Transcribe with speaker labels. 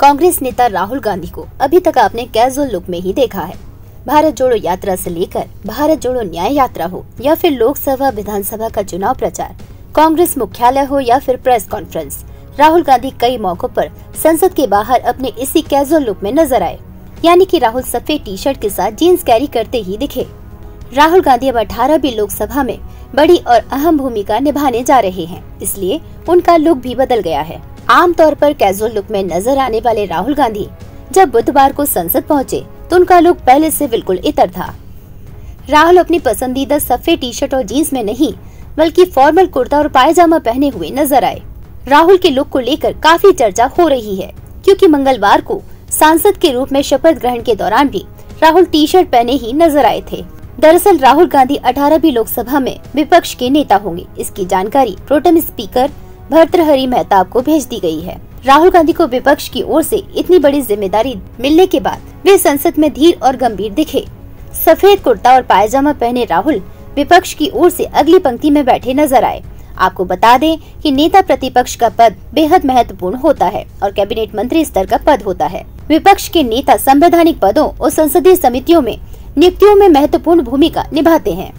Speaker 1: कांग्रेस नेता राहुल गांधी को अभी तक आपने कैजुअल लुक में ही देखा है। भारत जोड़ो यात्रा से लेकर भारत जोड़ो न्याय यात्रा हो या फिर लोकसभा, विधानसभा का चुनाव प्रचार, कांग्रेस मुख्यालय हो या फिर प्रेस कॉन्फ्रेंस, राहुल गांधी कई मौकों पर संसद के बाहर अपने इसी कैजुअल लुक में नज़र आए। यानी कि राहुल सफ़ेद टी शर्ट के साथ जीन्स कैरी करते ही दिखे। राहुल गांधी अब अठारहवीं लोकसभा में बड़ी और अहम भूमिका निभाने जा रहे हैं, इसलिए उनका लुक भी बदल गया है। आमतौर पर कैजुअल लुक में नज़र आने वाले राहुल गांधी जब बुधवार को संसद पहुँचे तो उनका लुक पहले से बिल्कुल इतर था। राहुल अपनी पसंदीदा सफ़ेद टी शर्ट और जीन्स में नहीं, बल्कि फॉर्मल कुर्ता और पायजामा पहने हुए नज़र आए। राहुल के लुक को लेकर काफ़ी चर्चा हो रही है, क्योंकि मंगलवार को सांसद के रूप में शपथ ग्रहण के दौरान भी राहुल टी शर्ट पहने ही नज़र आए थे। दरअसल राहुल गांधी अठारहवीं लोकसभा में विपक्ष के नेता होंगे, इसकी जानकारी प्रोटम स्पीकर भर्तृहरि मेहताब को भेज दी गई है। राहुल गांधी को विपक्ष की ओर से इतनी बड़ी ज़िम्मेदारी मिलने के बाद वे संसद में धीर और गंभीर दिखे। सफ़ेद कुर्ता और पायजामा पहने राहुल विपक्ष की ओर से अगली पंक्ति में बैठे नज़र आए। आपको बता दें कि नेता प्रतिपक्ष का पद बेहद महत्वपूर्ण होता है और कैबिनेट मंत्री स्तर का पद होता है। विपक्ष के नेता संवैधानिक पदों और संसदीय समितियों में नियुक्तियों में महत्वपूर्ण भूमिका निभाते हैं।